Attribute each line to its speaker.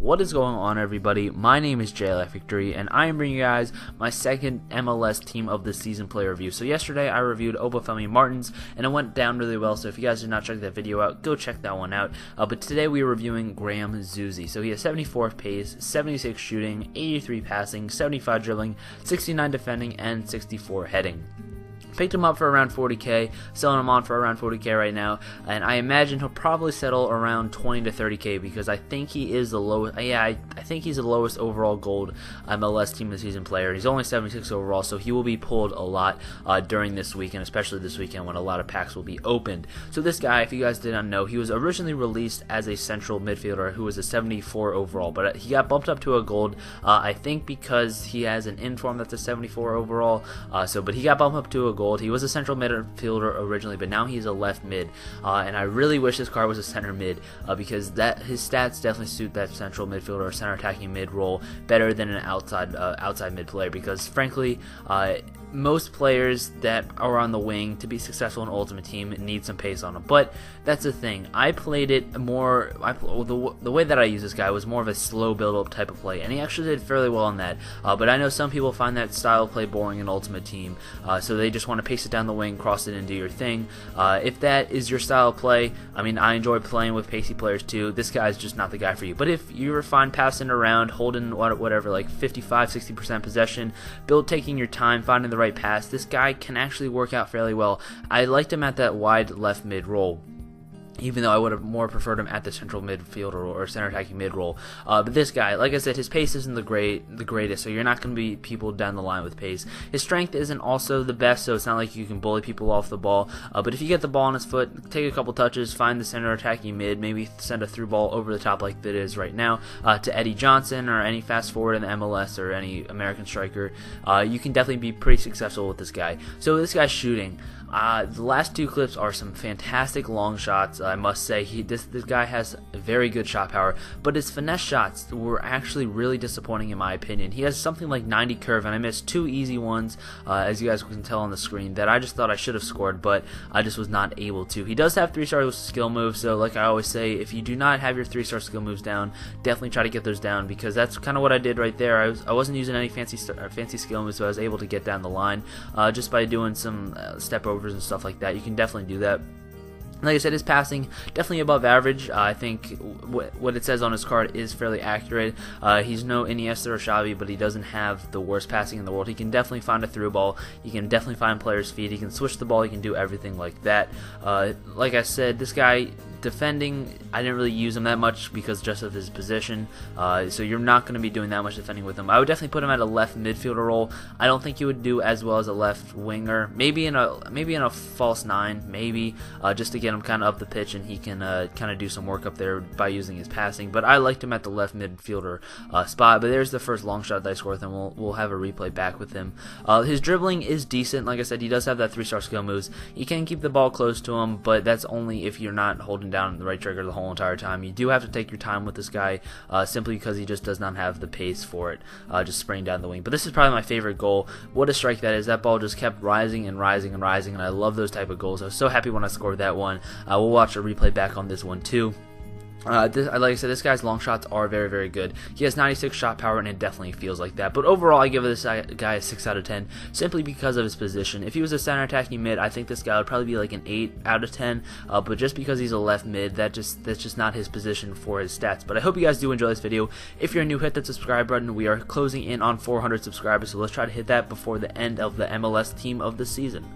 Speaker 1: What is going on, everybody? My name is JLEC Victory, and I am bringing you guys my second MLS Team of the Season player review. So yesterday I reviewed Obafemi Martins, and it went down really well. So if you guys did not check that video out, go check that one out. Uh, but today we are reviewing Graham Zusi. So he has 74 pace, 76 shooting, 83 passing, 75 dribbling, 69 defending, and 64 heading. Picked him up for around 40k, selling him on for around 40k right now, and I imagine he'll probably settle around 20 to 30k because I think he is the lowest. Yeah, I, I think he's the lowest overall gold MLS team of the season player. He's only 76 overall, so he will be pulled a lot uh, during this weekend, especially this weekend when a lot of packs will be opened. So this guy, if you guys did not know, he was originally released as a central midfielder who was a 74 overall, but he got bumped up to a gold. Uh, I think because he has an inform that's a 74 overall. Uh, so, but he got bumped up to a gold. He was a central midfielder originally, but now he's a left mid. Uh, and I really wish this card was a center mid uh, because that his stats definitely suit that central midfielder or center attacking mid role better than an outside uh, outside mid player. Because frankly, uh, most players that are on the wing to be successful in Ultimate Team need some pace on them. But that's the thing. I played it more. I, the, the way that I use this guy was more of a slow build up type of play, and he actually did fairly well on that. Uh, but I know some people find that style of play boring in Ultimate Team, uh, so they just want to pace it down the wing, cross it, and do your thing. Uh, if that is your style of play, I mean, I enjoy playing with pacey players too. This guy is just not the guy for you. But if you're fine passing around, holding whatever, like 55, 60% possession, build taking your time, finding the right pass, this guy can actually work out fairly well. I liked him at that wide left mid role even though I would have more preferred him at the central midfield or, or center attacking mid role. Uh, but this guy, like I said, his pace isn't the great, the greatest, so you're not going to be people down the line with pace. His strength isn't also the best, so it's not like you can bully people off the ball. Uh, but if you get the ball on his foot, take a couple touches, find the center attacking mid, maybe send a through ball over the top like it is right now uh, to Eddie Johnson or any fast forward in the MLS or any American striker, uh, you can definitely be pretty successful with this guy. So this guy's shooting. Uh, the last two clips are some fantastic long shots. I must say, he this this guy has very good shot power, but his finesse shots were actually really disappointing in my opinion. He has something like 90 curve, and I missed two easy ones, uh, as you guys can tell on the screen, that I just thought I should have scored, but I just was not able to. He does have three star skill moves, so like I always say, if you do not have your three star skill moves down, definitely try to get those down because that's kind of what I did right there. I was I wasn't using any fancy fancy skill moves, so I was able to get down the line uh, just by doing some uh, step overs and stuff like that. You can definitely do that. Like I said, his passing definitely above average. Uh, I think what it says on his card is fairly accurate. Uh, he's no Iniesta or Xavi, but he doesn't have the worst passing in the world. He can definitely find a through ball. He can definitely find players' feet. He can switch the ball. He can do everything like that. Uh, like I said, this guy defending, I didn't really use him that much because just of his position. Uh, so you're not going to be doing that much defending with him. I would definitely put him at a left midfielder role. I don't think he would do as well as a left winger. Maybe in a maybe in a false nine, maybe uh, just to get him kind of up the pitch and he can uh, kind of do some work up there by using his passing. But I liked him at the left midfielder uh, spot. But there's the first long shot that I scored with him. We'll, we'll have a replay back with him. Uh, his dribbling is decent. Like I said, he does have that three star skill moves. He can keep the ball close to him, but that's only if you're not holding down the right trigger the whole entire time. You do have to take your time with this guy uh, simply because he just does not have the pace for it, uh, just spraying down the wing. But this is probably my favorite goal. What a strike that is. That ball just kept rising and rising and rising, and I love those type of goals. I was so happy when I scored that one. Uh, we'll watch a replay back on this one too. Uh, this, like I said, this guy's long shots are very, very good. He has 96 shot power, and it definitely feels like that. But overall, I give this guy a 6 out of 10, simply because of his position. If he was a center attacking mid, I think this guy would probably be like an 8 out of 10. Uh, but just because he's a left mid, that just that's just not his position for his stats. But I hope you guys do enjoy this video. If you're new, hit that subscribe button. We are closing in on 400 subscribers, so let's try to hit that before the end of the MLS team of the season.